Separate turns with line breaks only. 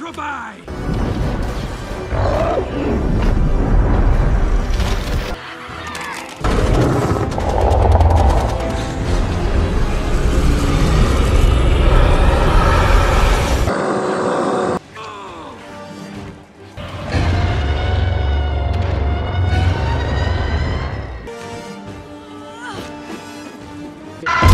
provide! Ah!